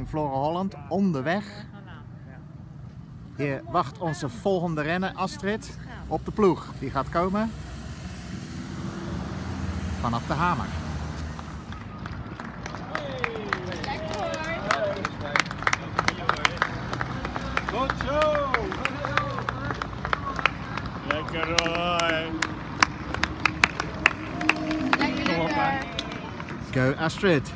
in Flora Holland onderweg. Hier wacht onze volgende renner Astrid op de ploeg. Die gaat komen vanaf de hamer. Goed zo! Lekker hoor! Go Astrid.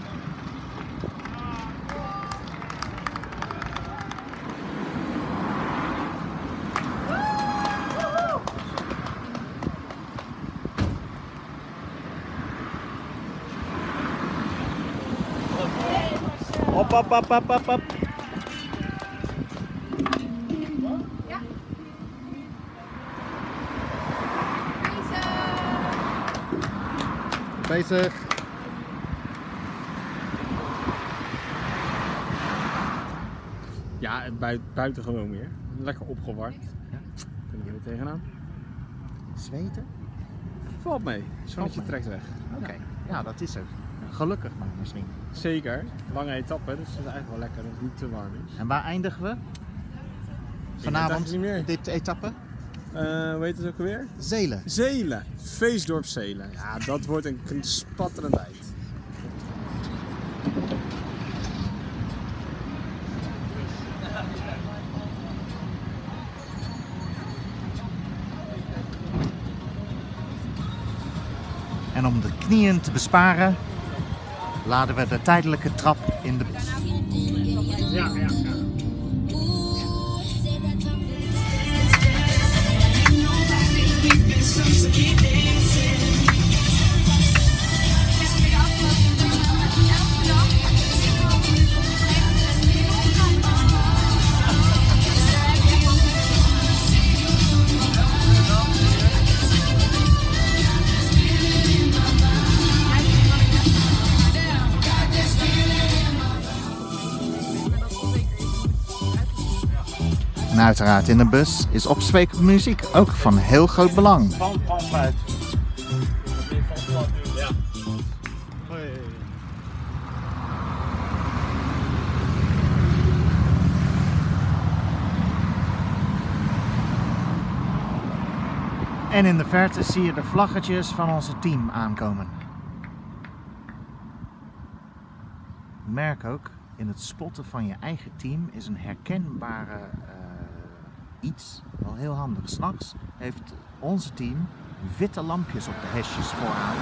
Op, op, op, op, op, op. Bezig. Ja, bui buitengewoon weer. Lekker opgewarmd. Kunnen we er tegenaan? Zweten? Valt mee. Zonnetje trekt weg. Oké, ja dat is ook. Gelukkig maar misschien. Zeker. Lange etappe, dus het is eigenlijk wel lekker dat het niet te warm is. En waar eindigen we? Vanavond, eigenlijk niet meer. dit etappe? Eh hoe heet het ook alweer? Zelen. Zelen. Feestdorp Zelen. Ja, dat wordt een spatterend eind. En om de knieën te besparen, laden we de tijdelijke trap in de. Ja, ja, ja. En uiteraard in de bus is opzwekende muziek ook van heel groot belang. En in de verte zie je de vlaggetjes van onze team aankomen. Merk ook, in het spotten van je eigen team is een herkenbare eh, iets wel heel handig. S'nachts heeft onze team witte lampjes op de hesjes vooraan.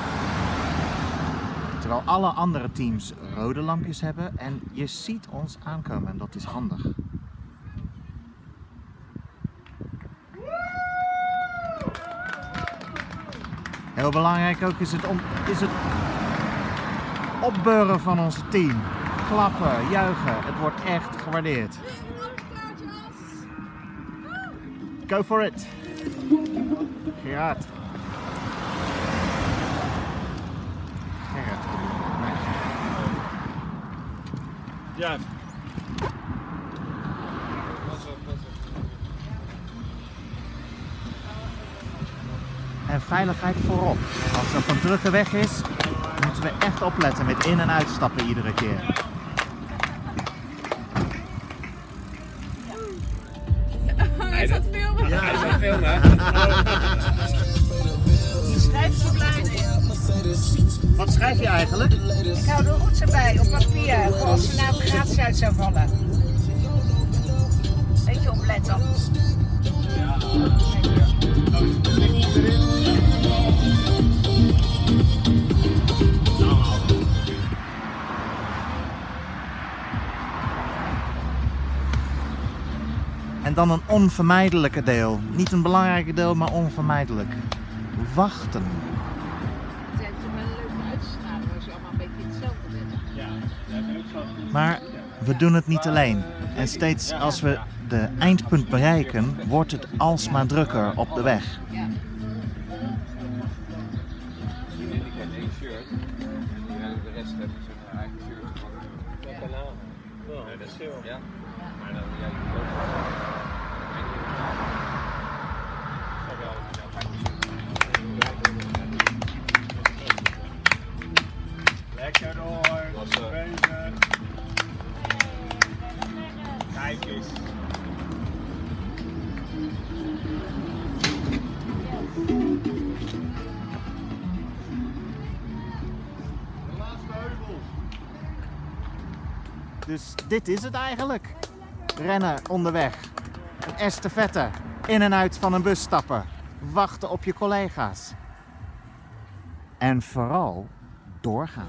Terwijl alle andere teams rode lampjes hebben en je ziet ons aankomen en dat is handig. Heel belangrijk ook is het, om, is het opbeuren van ons team. Klappen, juichen, het wordt echt gewaardeerd. Go for it. Gerard. Nee. Ja. En veiligheid voorop. Als er op een drukke weg is, moeten we echt opletten met in- en uitstappen iedere keer. Ja. Schrijfverklaring. Wat schrijf je eigenlijk? Ik hou de route bij op papier voor als de navigatie uit zou vallen. Beetje opletten. En dan een onvermijdelijke deel. Niet een belangrijke deel, maar onvermijdelijk. Wachten. Het heeft er wel een leuke uitstraling als je allemaal een beetje hetzelfde bent. Ja, dat is ook zo. Maar we doen het niet alleen. En steeds als we de eindpunt bereiken, wordt het alsmaar drukker op de weg. Ja. Ik heb één De laatste heuvel. Dus dit is het eigenlijk. Rennen onderweg. Een estafette. In en uit van een bus stappen. Wachten op je collega's. En vooral doorgaan.